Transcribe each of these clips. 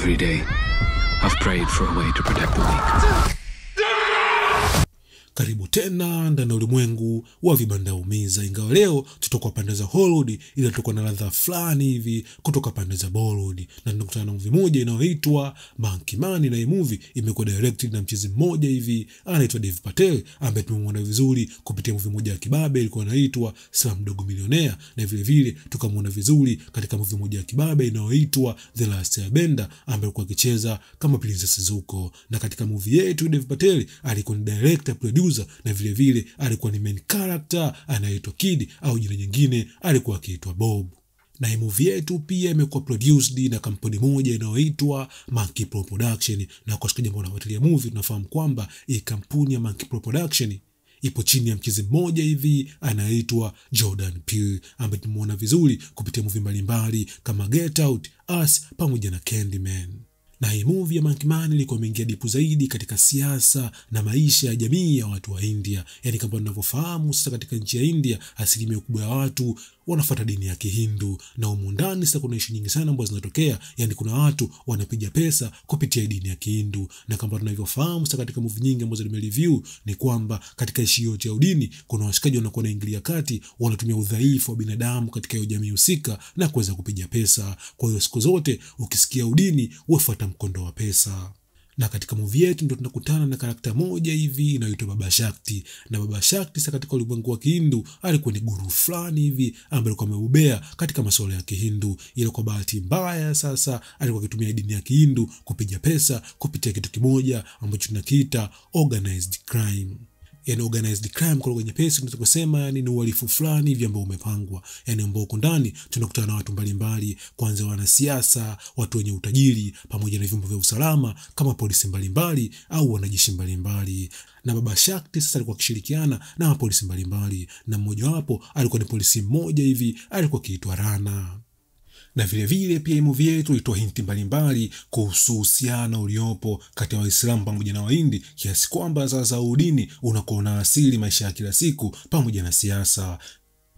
Every day, I've prayed for a way to protect the weak. Karibu tena ndani ya ulimwengu wa vibanda umiza, ingawa leo tutakuwa pande za Hollywood, ila tutakuwa na ladha fulani hivi kutoka pande za Bollywood, na tunakutana na movie moja inayoitwa Monkey Man, na hii movie imekuwa directed na mchezi mmoja hivi anaitwa Dev Patel, ambaye tumemwona vizuri kupitia movie moja ya kibabe ilikuwa inaitwa Slumdog Millionaire, na vile vile tukamwona vizuri katika movie moja ya kibabe inayoitwa The Last Airbender, ambaye alikuwa akicheza kama Princess Zuko, na katika movie yetu Dev Patel alikuwa ni director producer na vile vile alikuwa ni main character anayeitwa Kid au jina nyingine alikuwa akiitwa Bob. Na movie yetu pia imekuwa produced na kampuni moja inayoitwa Monkey Pro Production, na kwa shikaji ambao wanafuatilia movie tunafahamu kwamba hii kampuni ya Monkey Pro Production ipo chini ya mchezi mmoja hivi anaitwa Jordan Peele ambaye tumeona vizuri kupitia movie mbalimbali kama Get Out, Us pamoja na Candyman na hii movie ya Monkey Man ilikuwa imeingia dipu zaidi katika siasa na maisha ya jamii ya watu wa India. Yaani kama tunavyofahamu sasa, katika nchi ya India asilimia kubwa ya watu wanafuata dini ya Kihindu, na humu ndani sasa kuna ishu nyingi sana ambazo zinatokea. Yani kuna watu wanapiga pesa kupitia dini ya Kihindu, na kama tunavyofahamu sasa, katika movie nyingi ambazo nimereview ni kwamba katika ishu yote ya udini kuna washikaji wanakuwa na ingilia kati, wanatumia udhaifu wa binadamu katika hiyo jamii husika na kuweza kupiga pesa. Kwa hiyo siku zote ukisikia udini wefuata mkondo wa pesa na katika movie yetu ndo tunakutana na karakta moja hivi inayoitwa Baba Shakti. Na Baba Shakti sasa katika ulimwengu wa Kihindu alikuwa ni guru fulani hivi ambaye alikuwa amebobea katika masuala ya Kihindu, ila kwa bahati mbaya sasa alikuwa akitumia dini ya Kihindu kupiga pesa kupitia kitu kimoja ambacho tunakiita organized crime. Yani organized crime kwa lugha nyepesi tunaweza kusema yani ni uhalifu fulani hivi ambao umepangwa, yani ambao uko ndani tunakutana na watu mbalimbali, kwanza wanasiasa, watu wenye utajiri, pamoja na vyombo vya usalama kama polisi mbalimbali au wanajeshi mbalimbali. Na Baba Shakti sasa alikuwa akishirikiana na mapolisi mbalimbali, na mmojawapo alikuwa ni polisi mmoja hivi alikuwa akiitwa Rana na vilevile vile pia imuvi yetu ilitoa hinti mbalimbali kuhusu uhusiano uliopo kati ya Waislamu pamoja na Wahindi, kiasi kwamba sasa udini unakuwa una asili maisha ya kila siku pamoja na siasa.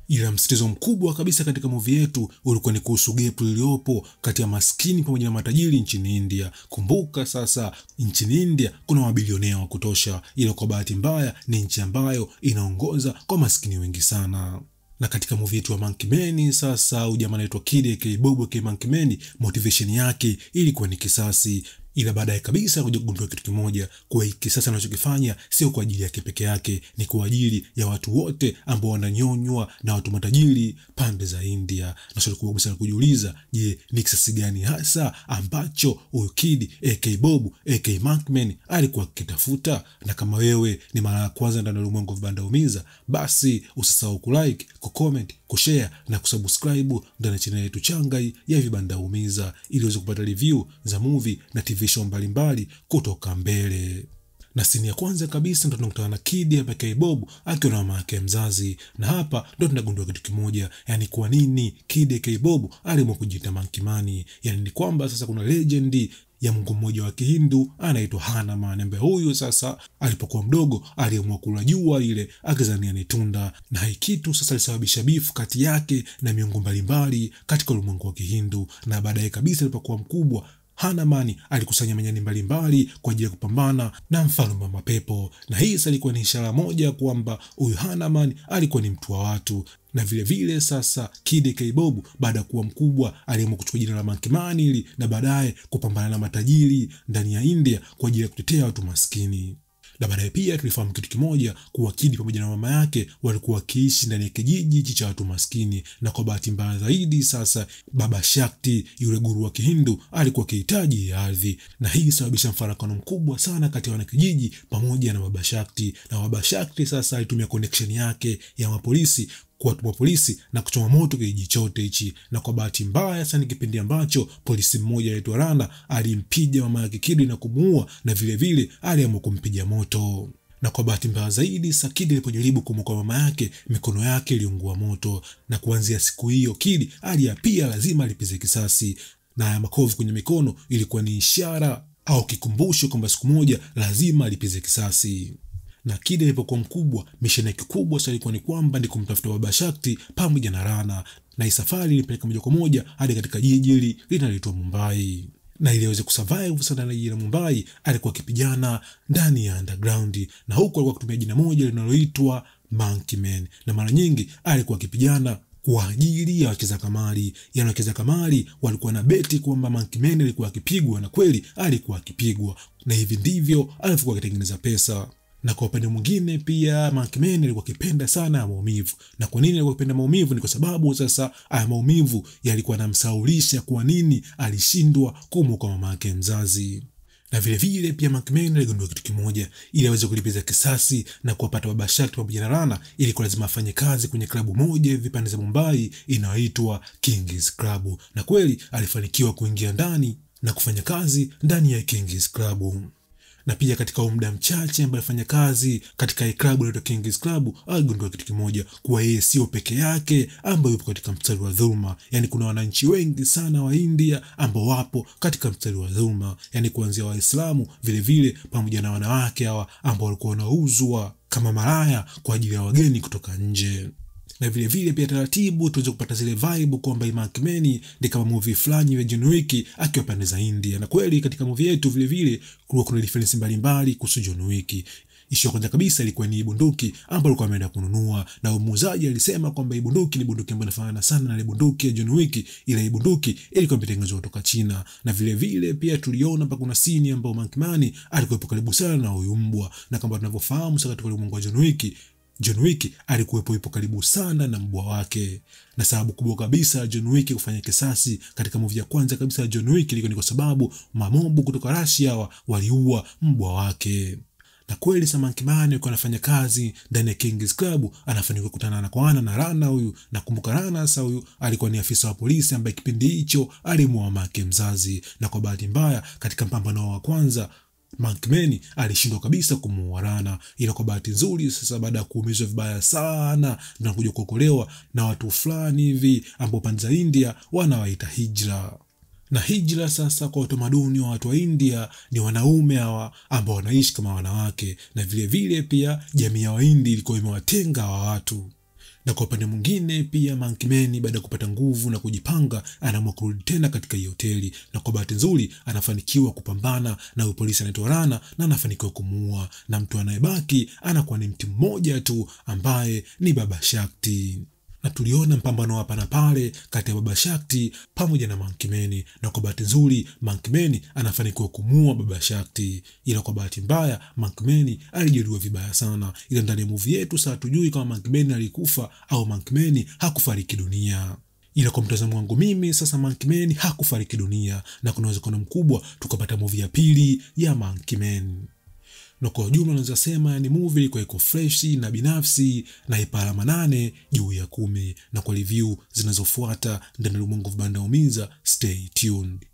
Ila msitizo mkubwa kabisa katika movie yetu ulikuwa ni kuhusu gepu iliyopo kati ya maskini pamoja na matajiri nchini India. Kumbuka sasa, nchini India kuna mabilionea wa kutosha, ila kwa bahati mbaya ni nchi ambayo inaongoza kwa maskini wengi sana na katika movie yetu ya Monkey Man sasa, huyu jamaa anaitwa Kid aka Bob aka Monkey Man, motivation yake ilikuwa ni kisasi, ila baadaye kabisa kuja kugundua kitu kimoja, kuwa hiki sasa anachokifanya sio kwa ajili yake peke yake, ni kwa ajili ya watu wote ambao wananyonywa na watu matajiri pande za India. Na swali kubwa sana kujiuliza, je, ni kisasi gani hasa ambacho huyu Kid ak Bob ak markman alikuwa akitafuta? Na kama wewe ni mara ya kwanza ndani ya ulimwengu vibanda umiza, basi usisahau kulike, kucomment, kushare na kusubscribe ndani ya channel yetu changai ya vibanda umiza, ili uweze kupata review za movie na TV show mbalimbali kutoka mbele. Na sini ya kwanza kabisa ndo tunakutana na Kidi hapa pekee Bob akiwa na mama yake mzazi, na hapa ndo tunagundua kitu kimoja, yani kwa nini kidi ya Bob aliamua kujiita Monkey Man. Yani ni kwamba sasa kuna legendi ya mungu mmoja wa Kihindu anaitwa Hanuman, ambaye huyu sasa alipokuwa mdogo aliamua kula jua ile akizania ni tunda, na hii kitu sasa alisababisha bifu kati yake na miungu mbalimbali katika ulimwengu wa Kihindu, na baadaye kabisa alipokuwa mkubwa Hanuman alikusanya manyani mbalimbali kwa ajili ya kupambana na mfalme wa mapepo, na hii sasa ilikuwa ni ishara moja kwamba huyu Hanamani alikuwa ni mtu wa watu. Na vilevile vile sasa Kid Bobu baada ya kuwa mkubwa aliamua kuchukua jina la Monkey Man ili na baadaye kupambana na matajiri ndani ya India kwa ajili ya kutetea watu maskini na baadaye pia tulifahamu kitu kimoja kuwa Kidi pamoja na mama yake walikuwa wakiishi ndani ya kijiji cha watu maskini, na kwa bahati mbaya zaidi sasa Baba Shakti yule guru wa Kihindu alikuwa akihitaji ardhi, na hii ilisababisha mfarakano mkubwa sana kati ya wanakijiji pamoja na Baba Shakti. Na Baba Shakti sasa alitumia connection yake ya mapolisi kuwatuma polisi na kuchoma moto kijiji chote hichi, na kwa bahati mbaya sana kipindi ambacho polisi mmoja aitwa Rana alimpiga mama yake Kidi na kumuua, na vilevile aliamua kumpiga moto. Na kwa bahati mbaya zaidi sa Kidi alipojaribu kumwokoa mama yake mikono yake iliungua moto, na kuanzia siku hiyo Kidi aliapia lazima alipize kisasi, na haya makovu kwenye mikono ilikuwa ni ishara au kikumbusho kwamba siku moja lazima alipize kisasi na Kidi alipokuwa mkubwa, misheni yake kubwa sasa ilikuwa ni kwamba ni kumtafuta Baba Shakti pamoja na Rana, na hii safari ilipeleka moja kwa moja hadi katika jiji hili linaloitwa Mumbai. na ili aweze kusurvive sana na jiji la Mumbai alikuwa akipigana ndani ya underground, na huko alikuwa akitumia jina moja linaloitwa Monkey Man, na mara nyingi alikuwa akipigana kwa ajili ya wacheza kamari. Yani wacheza kamari walikuwa na beti kwamba Monkey Man alikuwa akipigwa, na kweli alikuwa akipigwa, na hivi ndivyo alivyokuwa akitengeneza pesa na kwa upande mwingine pia Monkey Man alikuwa akipenda sana maumivu. Na kwa nini alikuwa akipenda maumivu? Ni kwa sababu sasa haya maumivu yalikuwa yanamsaulisha kwa nini alishindwa kumwokoa mama yake mzazi. Na vile vile pia Monkey Man aligundua kitu kimoja, ili aweze kulipiza kisasi na kuwapata baba Shakti pamoja na Rana, ilikuwa lazima afanye kazi kwenye klabu moja hivi pande za Mumbai inayoitwa Kings Club, na kweli alifanikiwa kuingia ndani na kufanya kazi ndani ya Kings Club na pia katika muda mchache ambaye alifanya kazi katika klabu inaitwa Kings Club, aligundua kitu kimoja, kuwa yeye sio peke yake ambaye yupo katika mstari wa dhuluma. Yani kuna wananchi wengi sana wa India ambao wapo katika mstari wa dhuluma, yani kuanzia Waislamu vilevile pamoja na wanawake hawa ambao walikuwa wanauzwa kama malaya kwa ajili ya wageni kutoka nje na vile vile pia taratibu tuweze kupata zile vibe kwamba Monkey Man ni kama movie fulani ya John Wick akiwa pande za India. Na kweli katika movie yetu vile vile kulikuwa kuna difference mbalimbali kuhusu John Wick. Ishu ya kwanza kabisa ilikuwa ni bunduki ambayo alikuwa ameenda kununua, na muuzaji alisema kwamba hii bunduki ni bunduki ambayo inafanana sana na ile bunduki ya John Wick, ila hii bunduki ilikuwa imetengenezwa kutoka China. Na vile vile pia tuliona hapa kuna scene ambayo Monkey Man alikuwa karibu sana na huyu mbwa, na kama tunavyofahamu sasa katika ulimwengu wa John Wick John Wick alikuwepo ipo karibu sana na mbwa wake, na sababu kubwa kabisa John Wick kufanya kisasi katika movie ya kwanza kabisa ya John Wick ilikuwa ni kwa sababu mamobu kutoka Russia wa waliua mbwa wake. Na kweli Samanki Man alikuwa anafanya kazi ndani ya Kings Club, anafanikiwa kukutana na ana na Rana huyu. Nakumbuka Rana sasa huyu alikuwa ni afisa wa polisi ambaye kipindi hicho alimuoa yake mzazi, na kwa bahati mbaya katika mpambano wa kwanza Monkey Man alishindwa kabisa kumuua Rana, ila kwa bahati nzuri sasa, baada ya kuumizwa vibaya sana, na kuja kuokolewa na watu fulani hivi ambao pande za India wanawaita Hijra. Na Hijra sasa, kwa utamaduni wa watu wa India, ni wanaume hawa ambao wanaishi kama wanawake, na vilevile vile pia jamii ya Wahindi ilikuwa imewatenga hawa watu na kwa upande mwingine pia Mankimeni Man baada ya kupata nguvu na kujipanga, anaamua kurudi tena katika hiyo hoteli, na kwa bahati nzuri anafanikiwa kupambana na huyo polisi anaitwa Rana na anafanikiwa kumuua, na mtu anayebaki anakuwa ni mtu mmoja tu ambaye ni Baba Shakti na tuliona mpambano hapa na pale kati ya Baba Shakti pamoja na Monkey Man, na kwa bahati nzuri Monkey Man anafanikiwa kumua Baba Shakti, ila kwa bahati mbaya Monkey Man alijeruhiwa vibaya sana. Ila ndani ya muvi yetu saa tujui kama Monkey Man alikufa au Monkey Man hakufariki dunia. Ila kwa mtazamo wangu mimi sasa, Monkey Man hakufariki dunia, na kuna uwezekano mkubwa tukapata movie ya pili ya Monkey Man na kwa ujumla unaweza sema ni movie ilikuwa iko freshi na binafsi na ipa alama nane juu ya kumi. Na kwa review zinazofuata ndani ya ulimwengu vibanda umiza, stay tuned.